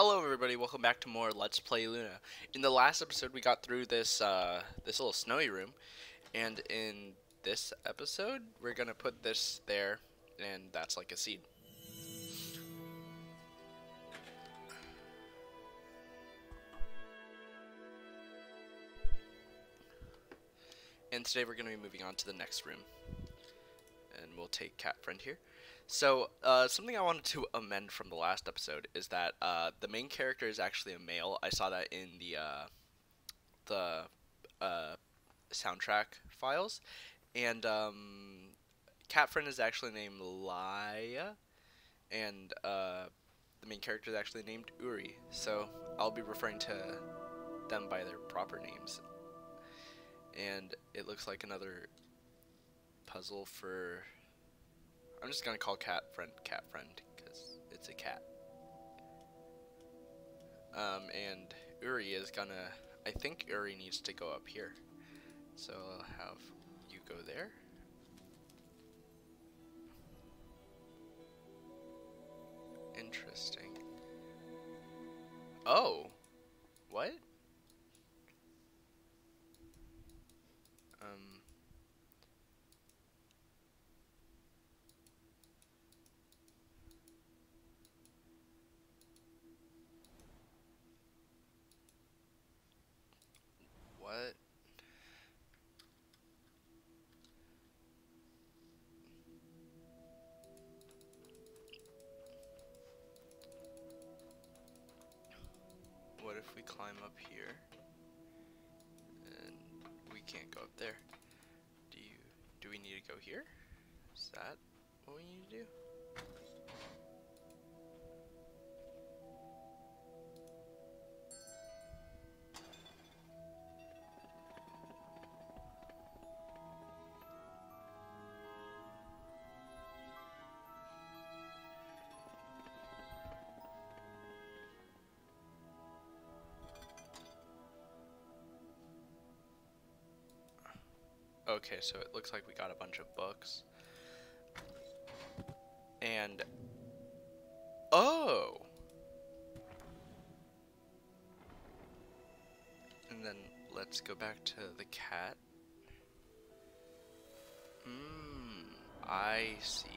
Hello everybody, welcome back to more Let's Play Luna. In the last episode we got through this uh, this little snowy room, and in this episode we're gonna put this there, and that's like a seed. And today we're gonna be moving on to the next room. And we'll take Cat Friend here. So, uh, something I wanted to amend from the last episode is that uh, the main character is actually a male. I saw that in the uh, the uh, soundtrack files, and um, Catfriend is actually named Laya, and uh, the main character is actually named Uri. So I'll be referring to them by their proper names. And it looks like another puzzle for I'm just gonna call cat friend cat friend because it's a cat. Um, and Uri is gonna. I think Uri needs to go up here, so I'll have you go there. Interesting. Oh, what? If we climb up here? And we can't go up there. Do you do we need to go here? Is that what we need to do? Okay, so it looks like we got a bunch of books. And oh. And then let's go back to the cat. Hmm, I see.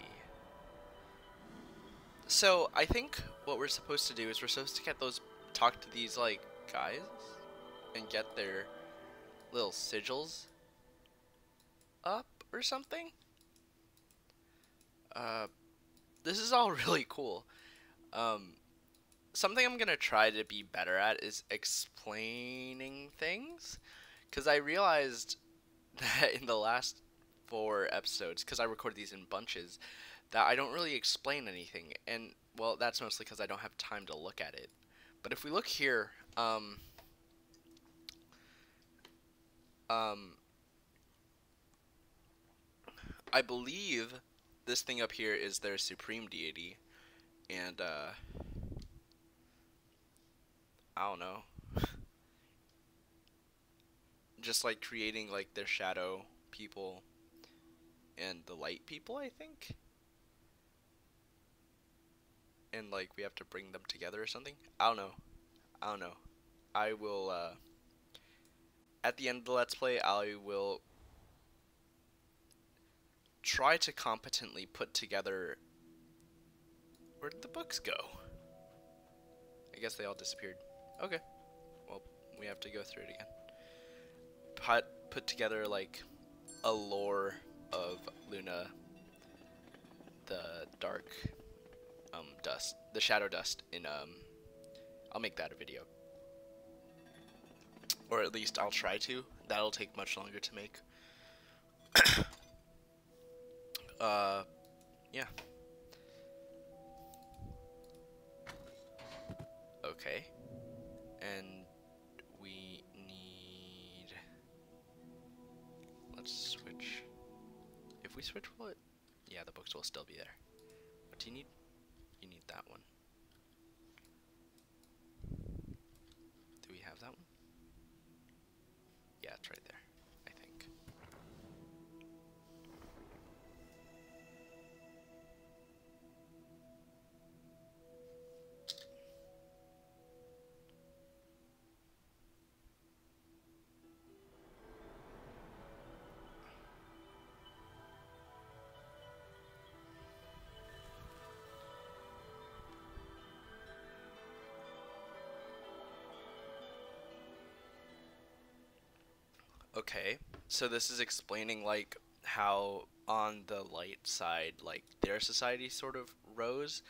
So, I think what we're supposed to do is we're supposed to get those talk to these like guys and get their little sigils up or something. Uh, this is all really cool. Um, something I'm gonna try to be better at is explaining things, because I realized that in the last four episodes, because I record these in bunches, that I don't really explain anything, and well, that's mostly because I don't have time to look at it. But if we look here, um, um, I believe this thing up here is their supreme deity, and uh, I don't know. Just like creating like their shadow people and the light people, I think. And like we have to bring them together or something. I don't know. I don't know. I will uh at the end of the let's play I will try to competently put together where did the books go? I guess they all disappeared. Okay. Well, we have to go through it again. Put put together like a lore of Luna the dark um dust, the shadow dust in um I'll make that a video. Or at least I'll try to. That'll take much longer to make. uh, yeah. Okay. And we need... Let's switch. If we switch, will it? Yeah, the books will still be there. What do you need? You need that one. Do we have that one? Yeah, it's right there, Okay, so this is explaining like how on the light side, like their society sort of rose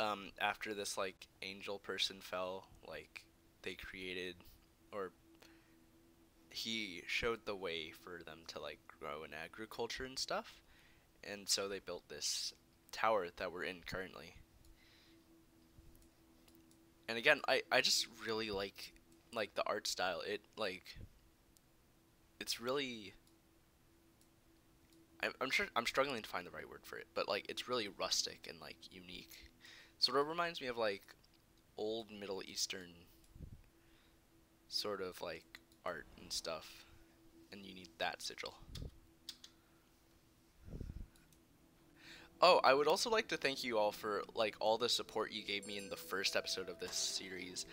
um, after this like angel person fell. Like they created, or he showed the way for them to like grow in agriculture and stuff, and so they built this tower that we're in currently. And again, I I just really like like the art style. It like it's really I'm, I'm sure I'm struggling to find the right word for it, but like it's really rustic and like unique. Sort of reminds me of like old Middle Eastern sort of like art and stuff, and you need that sigil. Oh, I would also like to thank you all for like all the support you gave me in the first episode of this series.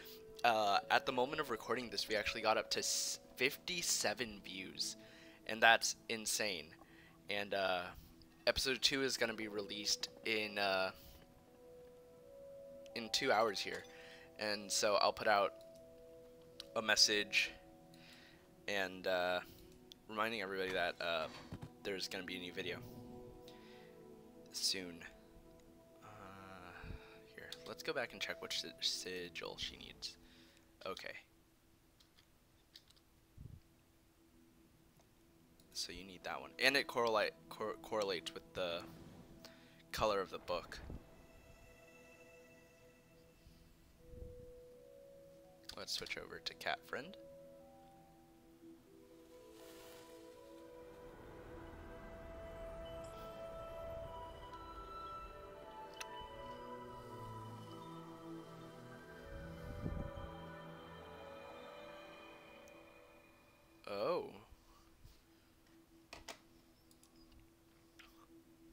Uh, at the moment of recording this, we actually got up to 57 views, and that's insane. And uh, episode two is gonna be released in uh, in two hours here, and so I'll put out a message and uh, reminding everybody that uh, there's gonna be a new video soon. Uh, here, let's go back and check which sigil she needs. Okay. So you need that one. And it correlate, cor correlates with the color of the book. Let's switch over to cat friend.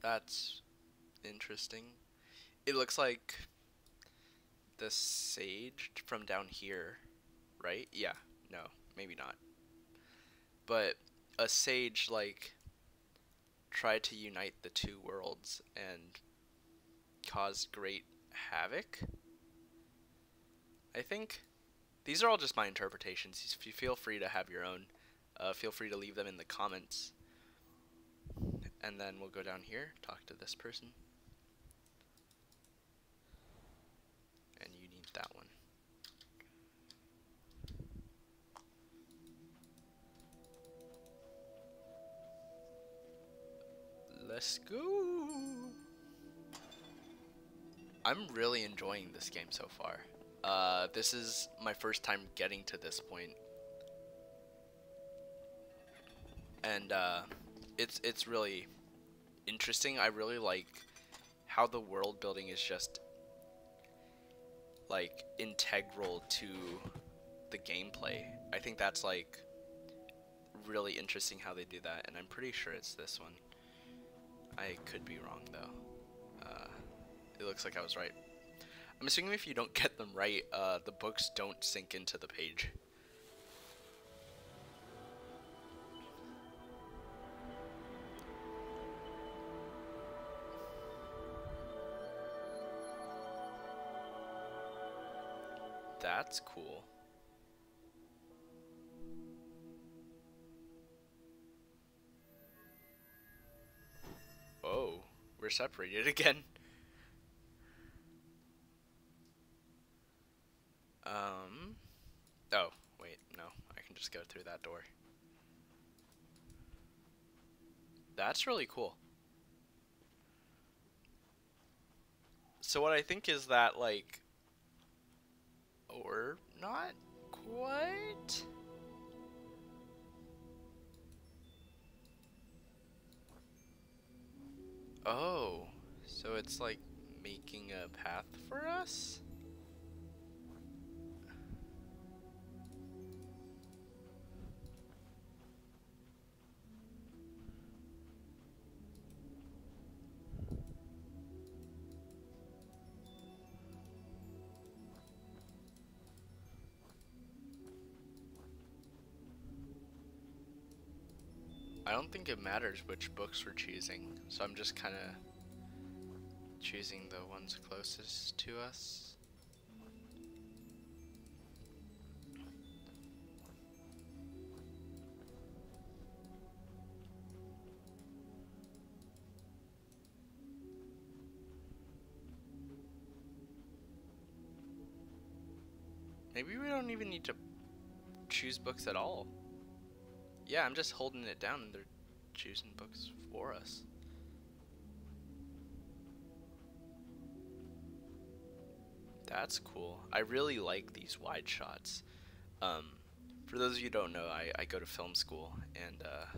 That's interesting. It looks like the sage from down here, right? Yeah, no, maybe not. But a sage, like, tried to unite the two worlds and caused great havoc. I think these are all just my interpretations. If you feel free to have your own. Uh, feel free to leave them in the comments and then we'll go down here, talk to this person. And you need that one. Let's go! I'm really enjoying this game so far. Uh, this is my first time getting to this point. And, uh, it's it's really interesting. I really like how the world building is just like integral to the gameplay. I think that's like really interesting how they do that, and I'm pretty sure it's this one. I could be wrong though. Uh, it looks like I was right. I'm assuming if you don't get them right, uh, the books don't sink into the page. That's cool. Oh, we're separated again. Um, oh, wait, no, I can just go through that door. That's really cool. So what I think is that, like, or not quite. Oh, so it's like making a path for us? I don't think it matters which books we're choosing, so I'm just kind of choosing the ones closest to us. Maybe we don't even need to choose books at all. Yeah, I'm just holding it down and they're choosing books for us. That's cool. I really like these wide shots. Um, for those of you who don't know, I, I go to film school and uh,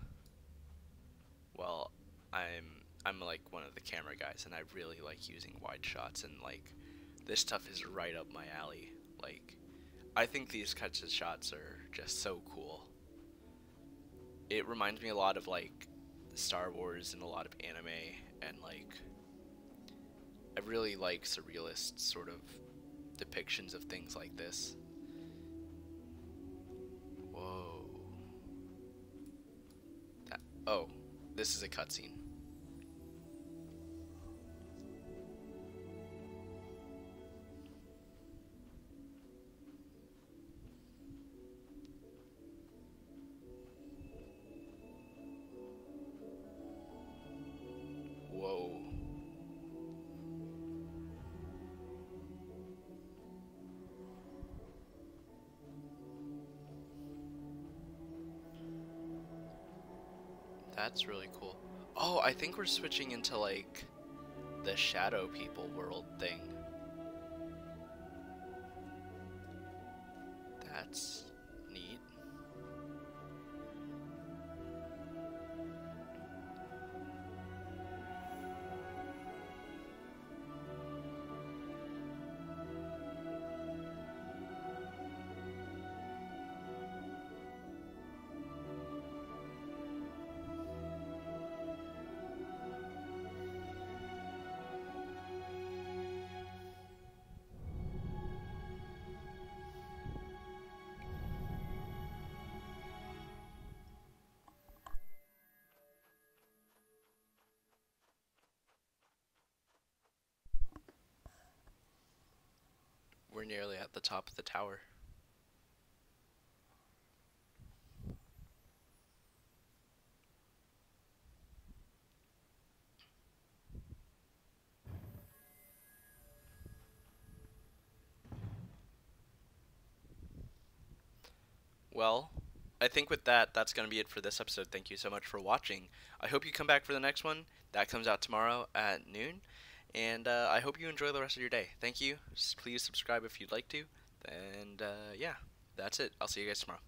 well, I'm I'm like one of the camera guys and I really like using wide shots and like this stuff is right up my alley. Like I think these kinds of shots are just so cool. It reminds me a lot of like Star Wars and a lot of anime and like I really like surrealist sort of depictions of things like this. Whoa. That, oh, this is a cutscene. Whoa. That's really cool. Oh, I think we're switching into like the shadow people world thing. We're nearly at the top of the tower. Well, I think with that, that's going to be it for this episode. Thank you so much for watching. I hope you come back for the next one. That comes out tomorrow at noon. And uh, I hope you enjoy the rest of your day. Thank you. Please subscribe if you'd like to. And uh, yeah, that's it. I'll see you guys tomorrow.